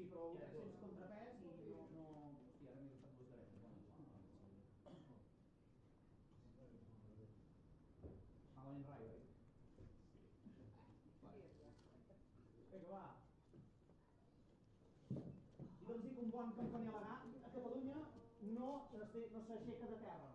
Sí, però sense contrapès i no... no... Hòstia, ara m'he agafat dues dretes. Bueno, Malament rai, oi? Vinga, va. I doncs dic un bon campaner elegant. Eh, a Catalunya no s'aixeca de terra.